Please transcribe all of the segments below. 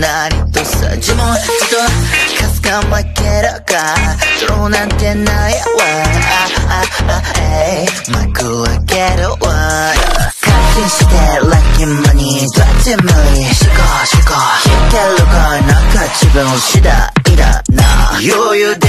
何とさ自問自答かすか負けるか。泥なんてないわ。あああえい幕開けるわ。課金してラッキーマニーどっち無理思考思コ引けるかな？んか自分次第だな余裕で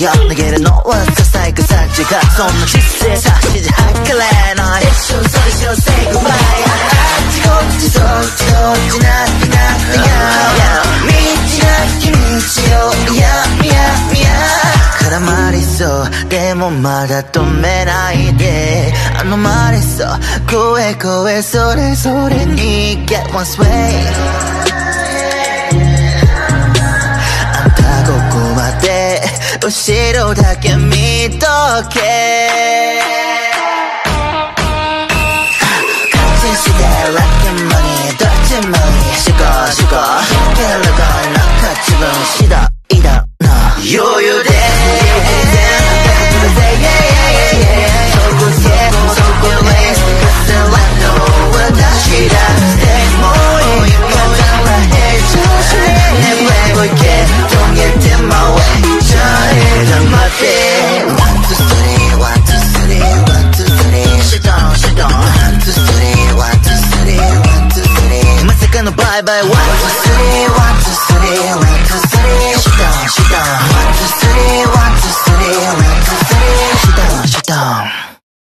よ投げるのはささやかさ違うそんな実勢さ指示はっかれない一生それしろ say goodbye あっちこっちそっちこっちなってなってや道なき道をいやいやいや絡まりそうでもまだ止めないで。あのまりそう声声それぞれに get one sway で後ろだけ見とけ感心してラッキーマニーどっちもいいしこしこけるかな wanna buy, what? You say